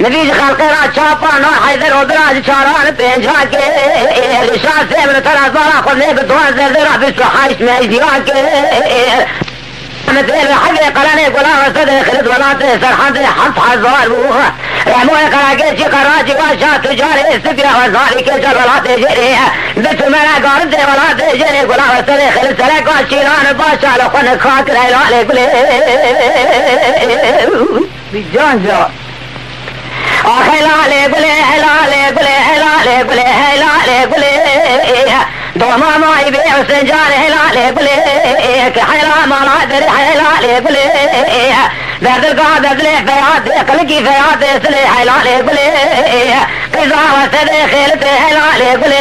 نبی خلق را چاپا نو حیدر و دراج چاران پینجا کے۔ رشاد سے ابن ترازارا خود نے بدوان زردرا بسو حیش میں ازدیان کے۔ احمد ابن حجر قراني قلا وصدر خلد ولاته سرحد حط حزوار بوخه رحمون قراجيش قراجي واشا تجاري سفيا وزاري كيش ولاته جري. بنت منا قارد ولاته جري قلا وصدر خلد سلاك واشيلان باشا لخن خاطر هلالي قلي. بجان جان آخ آه، هلالي قلي هلالي قلي هلالي قلي هلالي دونوں مائی بے جا جار ہلال بلے کہ حیرا مالا در ہلال بلے۔ دردل کا دردل فیاد کل کی فیاد اس لے ہلال بلے۔ إذا وسد خيلته العلي قلي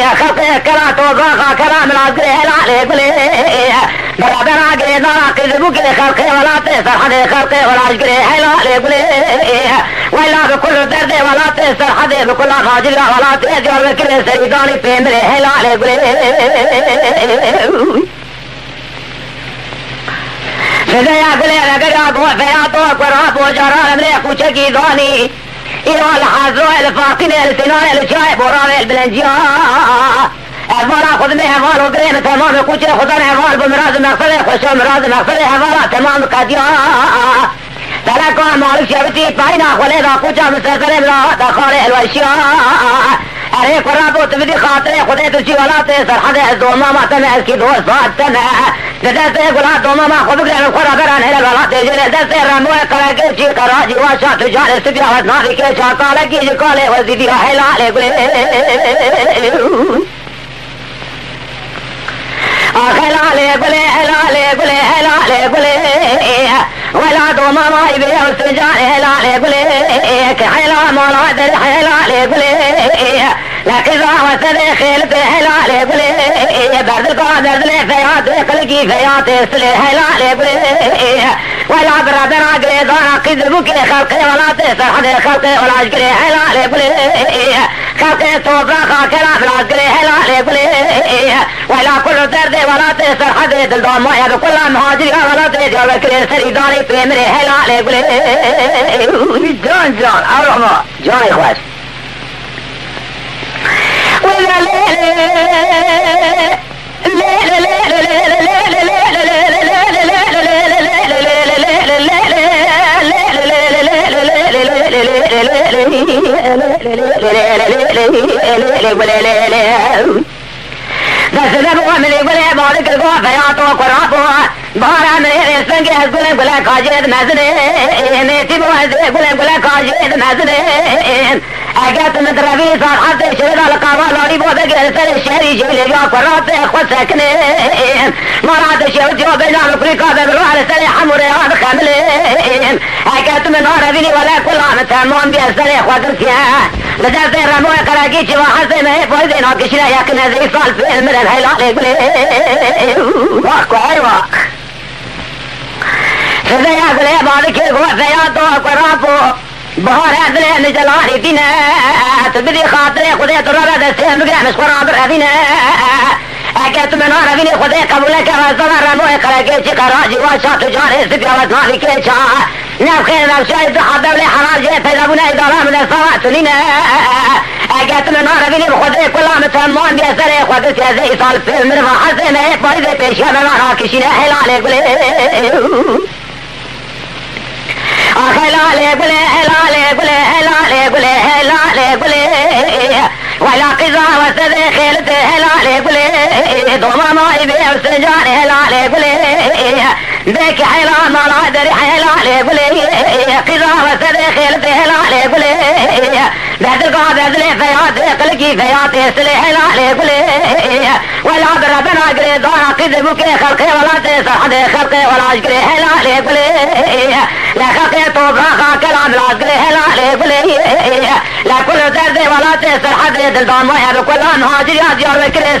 يا خلقي كلا توضاخا كلام العقلي العلي قلي ضرب العقلي ضرع كذبك لخلقي ولا تيسر حدي خلقي ولا عقلي العلي قلي ولا بكل درد ولا تيسر حدي بكل خاجل ولا تيسر بكل سيداني في ملي العلي قلي فذا يا قلي لقد أقوى فيا طوق ورهب وجرى لم يكن شكي ظاني إيران الحراء الفاطمة السنان الشايب وراء البلنجياء احوال خود میں احوال ہو گئے تمام کچھ خدا نے احوال کو مراز مقصد ہے مراز مقصد ہے تمام قدیا دیا تلا کو مالک شبتی پائنا خلے را کچھ مسلسل را ارے خدا تو تمری خاطر خدے تجھی والا تے سرحد ہے دو ماما تن ہے کی دوست بات تن ہے۔ جدتے گلا دو ماما خود گرے خدا کرا نے لگا تے جے دتے ہے کرے کے جی کرا جی وا شاہ تو جارے سے بیا نہ کے چا کال کی جی کالے ور دیدی ہے لالے گلے۔ آخر لالے گلے لالے گلے لالے گلے۔ ماما يبيه والسجان هلالي قليك حيلا مولا دري حيلا لي قليك لكن وثني خيلة هلالي قلي برد القادر لي فيات قلقي فيات سلي هلالي قلي ولا برد راقلي ضانا قيد المكي خلقي ولا تسر حدي خلقي ولا عشقلي هلالي قلي خلقي توباقا كلام العسقلي هلالي قلي ولا كل درد ولا تسر حدي دلدام ويا بكل مهاجري ولا تسر وكلي سري داري تمري هلالي قلي جون جون أروح ما جون إخواتي گلا کاجے نظرے نیتی بوائے گلا گلا کاجے نظرے اگر تم دروی زار حد شده دال قوا لاری بوده گره سر شهری جیل یا کرات خود سکنه. مراد شهر جو بجان اپنی قابل رو على سر حمر یاد خمله. اگر تم نار بینی ولا کل آم تمام بیا سر خود کیا لجر زیر رمو قراگی چی و حسن مه فوزی دینا کشنا یقین از ای سال فیل مرن حیلال گلی واخ کو ای واخ سزا گلی بعد که گوه سیا تو بهار هذل هن جلاری دینا تو بدی خاطر خدا تو را به دست هم گرم در آبر دینا اگر تو منو رفی نی خدا قبول که و زمان رمو اقل چی کار آجی و آشات و جاری است بیا و نهی که چه نه خیر و شاید تو حد ولی حرام جه پیدا بوده ای دارم در صلوات دینا اگر تو منو رفی نی خدا کلام تو مان بیا سر خدا سر زی سال سر مرا حذف نه پای دی پیش و را کشی نه حلال بله آخه لاله بله خیلتے ہیں لالے گلے دو مائی والا در حیلالے بلے قضاوت دے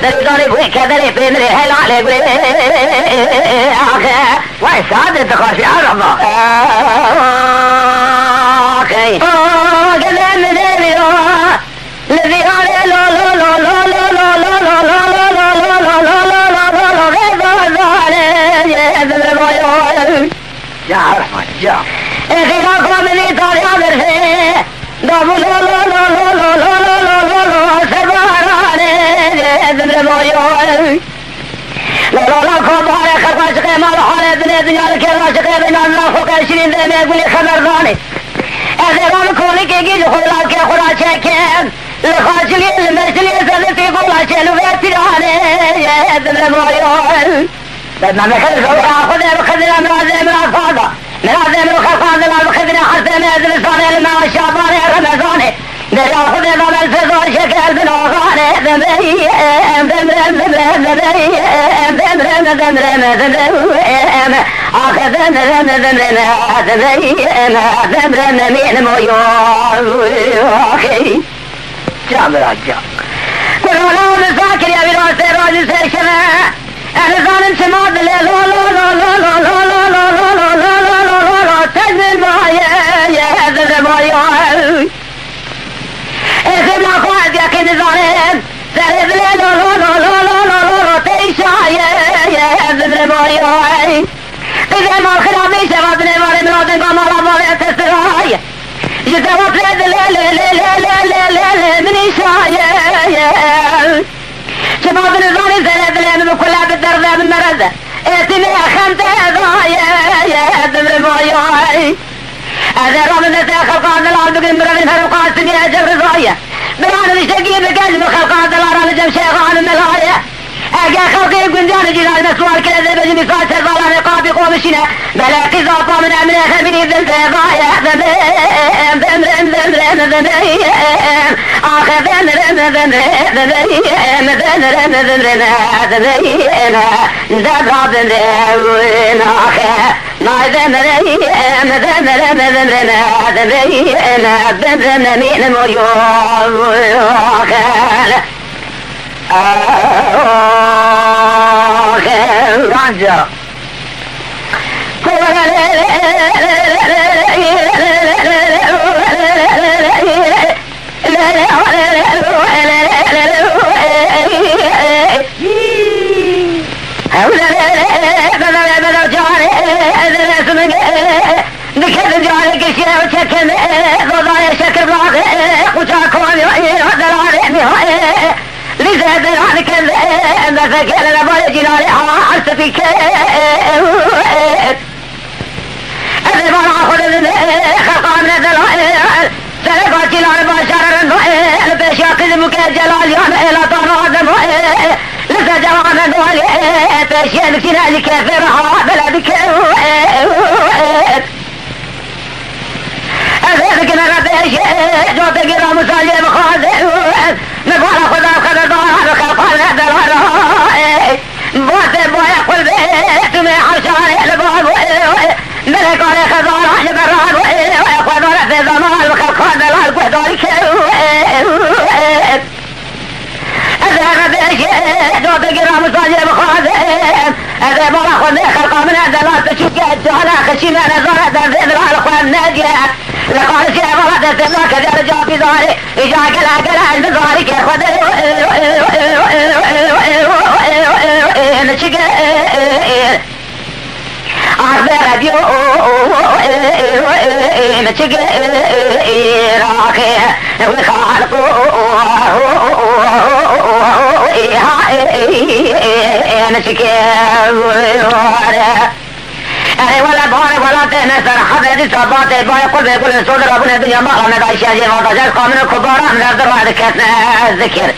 دلدان بوي كذلي في مري هلالي قولي اخي واي سعادة تخافي عرضة اخي كذا من ذي الذي قال لا لا لا لا لا لا لا لا لا لا لا لا لا لا لا لا لا لا لا لا لا لا ابن مولانا کو مبارک خرقہ چکے مال حال ابن دنیا کے راجہ کے بنا اللہ کو کہ شرین دے میں گلی خبردار ہے احزران کولی کے گیل خدا کے خدا چکے لخاجلی المرسلی زدتی گولا چلو ویتیرانے یہ ابن مولانا بدنا بخير زوجها خذها بخذنا من هذه من الفاضة من هذه من الخفاضة لا بخذنا حتى من هذه الصالة لما وشاباني رمزاني Merafı ve namel fezar şeker bin ağane Emrem emrem emrem emrem emrem emrem emrem Akıbem rem rem rem adem adem rem eminim o yok Can bırakacağım Kur'an'ı zakir ya bir asir acı serkeme Ehli zalim çımadı le lo lo lo lo lo lo lo lo lo lo lo lo lo lo Tezbir baye ye hezir baye اسم الأخوات يا كنت ظالم سرد لي لو لو لو لو لو لو لو لو تيشايا يا هذا المعايا إذا ما الخلافي شبابنا مالي مرادن قام على مالي تسرايا جدوت لي لا لا لا لا لا لا لا لا من إشايا شباب نظامي ثلاث لأن بكلها بالدرجة بالمرزة اتني خمسة ضايا يا دمر بايا هذا رغم أن خلق عبد الله بن بن بن فاروق السميع الجبر الرؤية. بالعالم الشرقية بالقلب من خلق عبد الله رغم الجمشيخ وعالم الغاية أجا خلقي قنجان جلال مسوار كلا ذي بجي مثال سرطان نقابي قوم الشنا بلا قضاطة من أمن خبري ذن ضايا ذنبين ذنبين ذنبين ذنبين آخر ذنبين ذنبين ذنبين ذنبين ذنبين ذنبين ذنبين ذنبين آخر ما ذنبين ذنبين ذنبين ذنبين ذنبين من مليون آخر راجع ذكر लिखियल कि श إذا بالعنك ما فكان لما الجنان في فيك. أذي ما نعقل من خلق من الذلال سلف الجنان ما شرر النحيل بشاقل مكان جلال يوم لا طهر عدم لسا جرى من نوالي فاشياء بكنا لكافر في بك أذي فكنا ربي أشياء جوتك رامو صالي مخاذ نگار خدا خدا خفال درارای باد بای قلبه تم عشان لباب ملك على خزار على برار ويأخذ على في ضمان وخلقان دلال وذلك أذهب دوت القرام الصالح بخادم هذا مرة خذ خلقه من هذا لا تشوف جهد على خشيمة نظرة ذي ذرع الأخوان ناجية لقول الشيخ وردت ذاك ذا رجع في ظهره إجا كلا كلا بظهرك خذ Yeah. ولا بهار ولا تهن سر حد دي صبات باي قل يقول سود ربنا الدنيا ما غنى داي شيء جي وضع جاز قامن كبار من عبد الواحد كتنا الذكر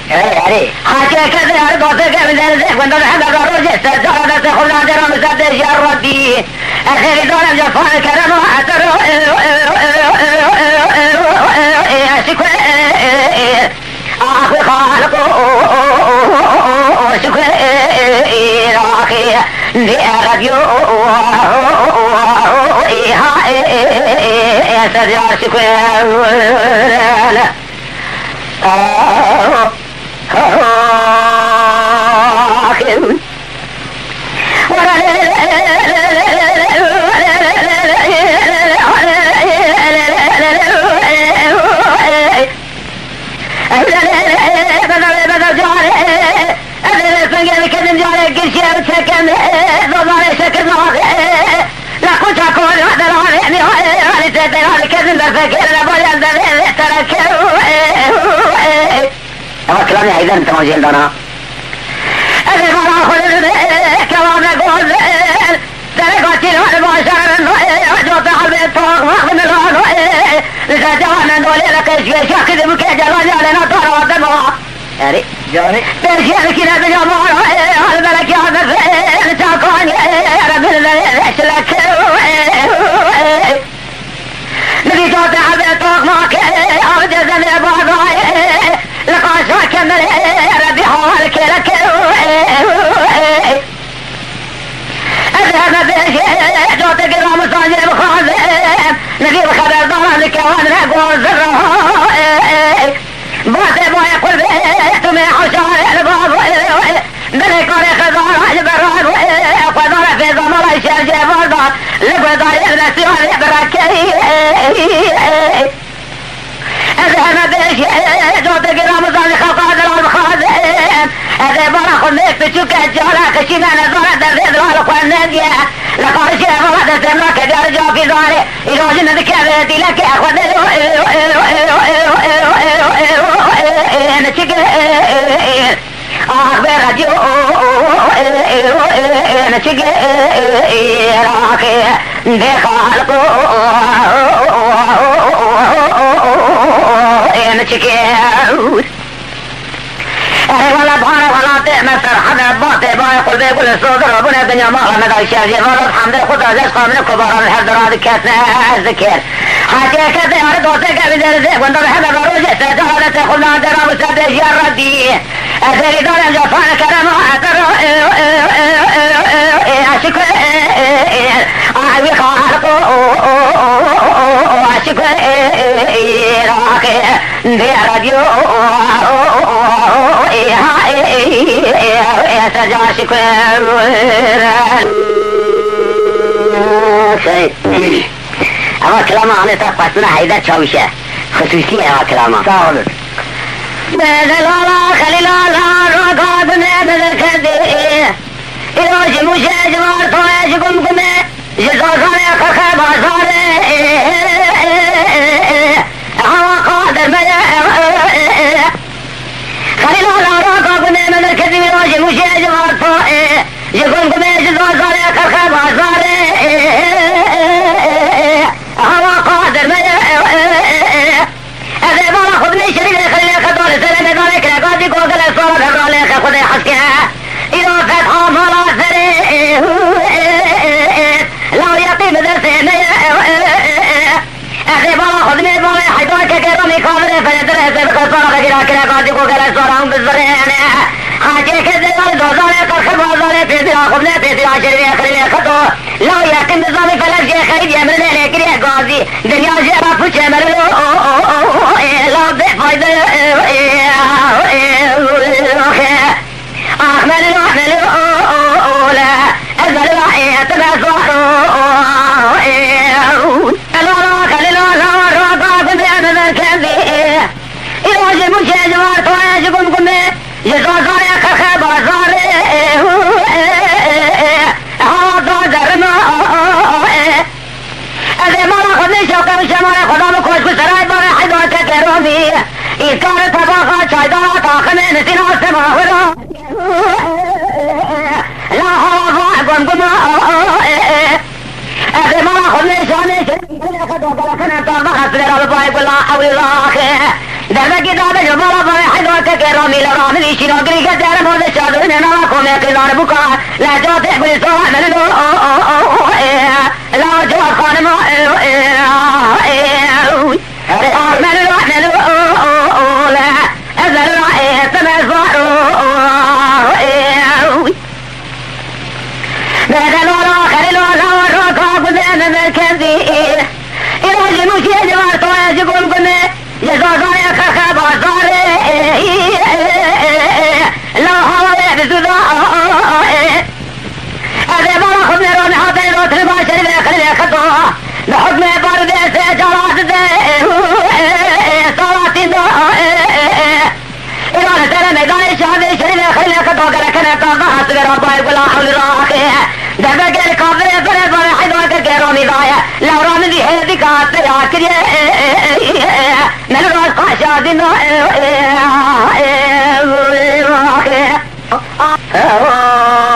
حاجة كذا هر باتك من ذلك وانت حد الرجع دست هذا تقول عند رام سدار يا ربي أخي دون جفان كرم حسر أشكو أخي خالق شكرا إلى أخي لأغد يوه إيها سدر شكرا أخي Got it. قلت يا وتسكم ضمار سكر مواضيع لا قلت أقول هذا الغريب غالي تدير هذا كذب الفقير لا بولي عند ترك هو كلامي أيضا انت موجه لنا ابي ما اخذ كلام أقول تركت المعشر وجوط حرب الطرق واخذ من الهون لذا جوانا نولي لك شاكد بك جلالي علينا طهر وطنها يعني ترجع كنا بجمال البلك يا بفين تاكون رب البلش لك. نبي جوت حلب الطاق معك عبد الزمن بعضاي. لقاشا كمل ربي حوالك لك. أذهب بك جوتك إلى مصاجر بخازن نجيب خبر ضربك وأنا أقول زره بوسه بو يقول بيت من حشار الباب بلك وريخ ضار البراد وضر في ضمر الشرج فرضا لقضى يبنسي وليبركي اذهب بك جوتك إلى مصاجر خلق الخازن هذا برا خليك تشوك الجارة كشينا نظرة درد الغالق والنجية لقد شيء مرة تسمى كدرجة في ظهري إذا جنة ذكرتي لك أخوة نشك أخبر رجو نشك راكي بخالق نشك ولا بحر ولا Hakikaten hani هواکلما همه پسون حیدر چاویشه خصوصی هواکلما سلام علیکم بدلالا خلیلالا رو گاد نه بدر کردی ایرو جموشه جوار تو ایش گم گمه جزاغانه خخه بازاره هوا قادر مده خلیلالا رو گاد نه بدر کردی ایرو جموشه جوار تو ایش گم گمه جزاغانه خخه بازاره ذکر گازی گوگل سوال رول خود حسکی ہے ایرو فتح مولا سر لو یقین در سے اخی بابا خود میں بابا حیدون کے کہتا میں کامر فیدر ہے سر خسارا بگیرا کرا گوگل سوال ہم بزرے ہیں حاجی کے دیوار دوزارے کرخ بازارے پیزیا خود نے پیزیا شروعی خریلے خطو لو یقین در خرید یمرنے لیکن گازی. دنیا یه خخ بازار ها زازر ما از امام خود شوکم شمار خدا و کشک سرای بار حیبات کرومی ایسکار تباقا چایدار تاخم نسین آسما ورا لا هوا گمگما از امام خود شانه شنید خدا بلکن تابا حسل رب بای بلا حول الله. Dervekidabı cumala bana hidvete kerami lerami vişino grike derim orada çadırın enala komya kızar bu kala lehcate kulis ola beni de la cevap hanıma بدلے خطو لحد میں پردے سے جواز دے سوا تیندو ایران تیرے میدان شاہد شریف خیلے خطو کے رکھنے تو بہت میرا بائی گلا حول راکھے جب گل کابرے برے برے حیدوہ کے گیروں میں دائے لوران دی ہے دکات پہ آکریے میرے روز پاشا دنو راکھے Oh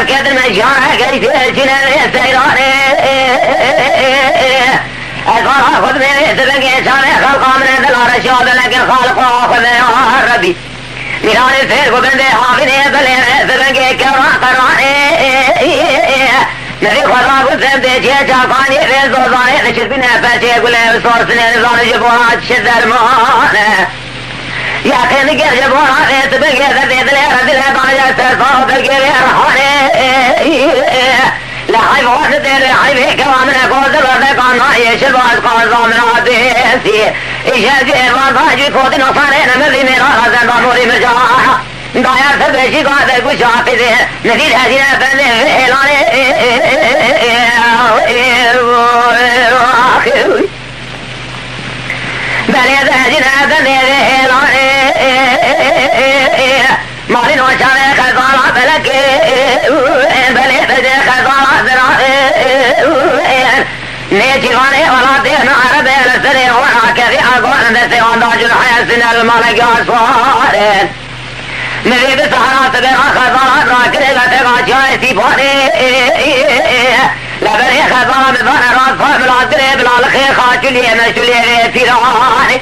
قد مجاك الجسنا السيران أقول أخذ من يسبك إنسان خلقا من هذا العرش لگر خالق أخذ يا ربي میران فیر کو بندے حافظ ہیں بلے ہیں سبنگے کرا قرانے نبی خدا کو سن دے چھے چاکانی فیر دوزانے نشد بھی نہ گلے سورس نے نظام جبوات شدر سبق يثبت لي رد لي طالع استرصاف بالقرير حالي لا حيف واسد لي حيف كوامنا قوز الورد قانا يشل واز قاز من عديسي إيشا جير وانفاجي كود نصارين مذي ميرا غزن باموري مرجاحة داير سبشي قاد القشاق ذي نفيد هذه kikone valatieno arabeele sede و viagone se on و hayasin el malek asfaren نوید سهرات به خزانان را گرفت قاچای سیپانه لبر خزان بن راز فاملا گرفت لالخی خاچلی مشلی پیرانه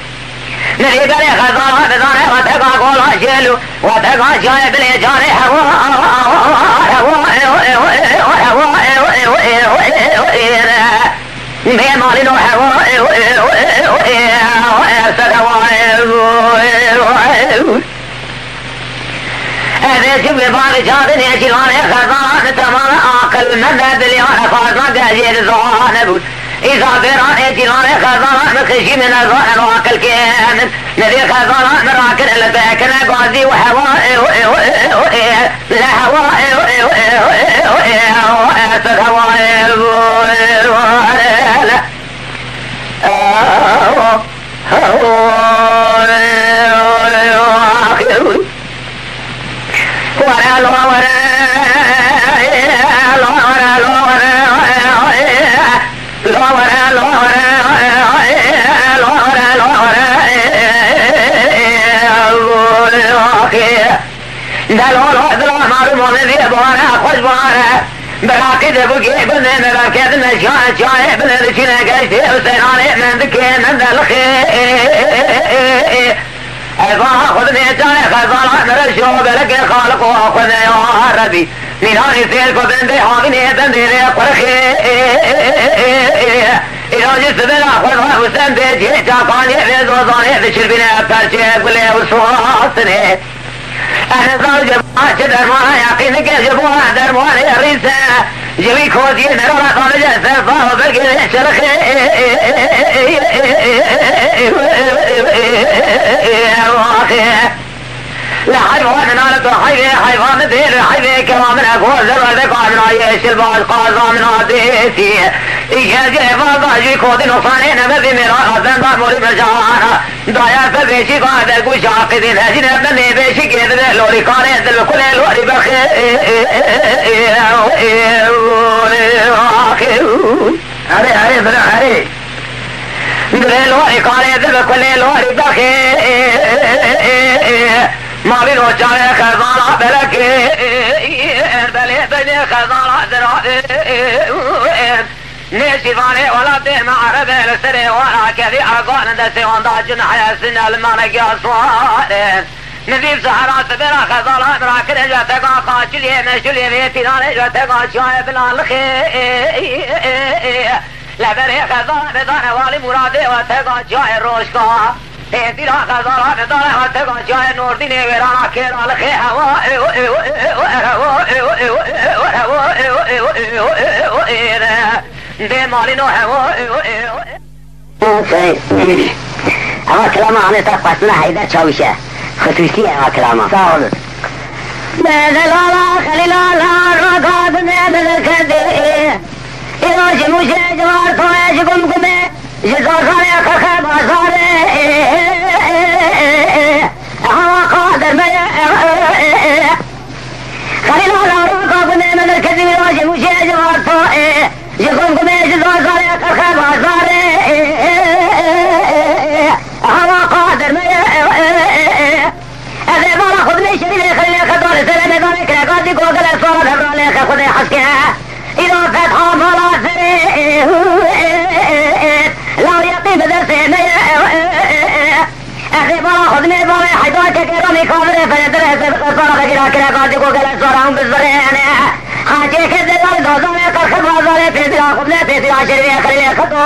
نوید خزانان بزانه و تقا گولا شلو و تقا شای بلی جانه بلي جاري هوا مالي هوا هذا جب بعض جاد يجي وانا خزان تمام عقل من بلي وانا خازن قاعد زوان إذا يجي وأنا خزان مخشي من الزوان وعقل كامل نبي خزان مراكن اللي تاكل قاضي وهواء لا هواء سد هواء باقیه دلال حاضران مردمان ویبانه خوشبانه براقیده بگی بنه مبرکت نشان چانه بنه نگشتی گشتی حسینانه من دکه من دلخی ایوان خود نیچانه خزان مرد شو بلک خالق و خود یا ربی مینانی سیر کو بنده حامی نیه بنده ری قرخی ایرانی سبلا خود و حسین به جه چاکانیه به زوزانیه به شربینه پرچه گله و سواسنه أنا زوج باش درمانا يقينك جبوها درمانا الريسة جوي كوزي نرى خارج سفا وبرقي شرخي لا حيوان نالت حيوان حيوان دير حيوان كرام اقوال ذر ذك من عيش البعض قاضى من عديسي إيجا جيفا ضاجي كود نصاني نبذي مرا غزن باموري مجانا دايا فبيشي قاد قوش عاقدين هجين ابنني بيشي كيد لوري قاري دل كل لوري بخي هري هري بلا هري دل لوري قاري دل كل لوري بخي مالي لو جاري خزانة بلكي بلي بني خزانة درائي نيشي فاني ولا ديم عربي لسري ولا كذي أقوان دسي واندا جنح يسن المانك أصوات نذيب سهرات بلا مرادي وتقا جاي روشكا زیرا غزاران دار حدگان جای نوردین ویرانا کرال خی هوا به مالین و هوا اما کلاما همه تا قسمه حیدر چاوشه خصوصی اما کلاما سا اولد بدلالا خلیلالا را قادم بدل کرده ایراج موشه جوار تو گم گمه یه زازان اخخ بازار هوا قادر بي خليل الله روكا من الكذب واجه مشي جوارتو يقوم قمي زازان اخخ بازار هوا قادر بي اذي بارا خذني شريف خليل اخدور سلمي بارك لك قادي قوة قلت صورة بروالي اخ خذي حسكها إذا اخبار خود می بام حیدار که که می کامل فردر حسب قصار بگیرا کرا کار دیگو گل سارا هم بزره یعنی خاچه که دیوار دوزم قرخ بازار پیدا خود نه پیدا شروع خریل خطو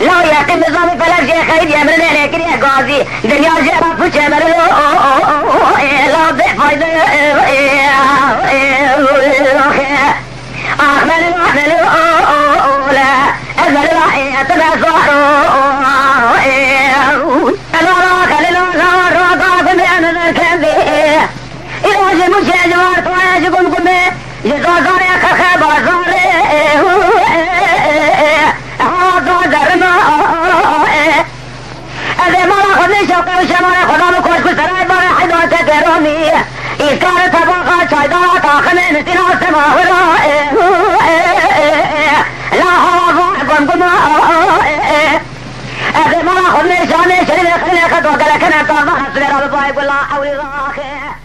لا یقین نظام فلک جه خرید یمر نه رکری گازی دنیا جه او او او لا ده فایده اخمل احمل اولا اذل راحی اتبع زهرو گرامی ای کار طبقه چایدار تا خمین سینا سما ورا. لا هوا گم گم اخي مرا خذ نشاني شريف خلق دوك لكن انت ما خسر ربي يقول لا حول ولا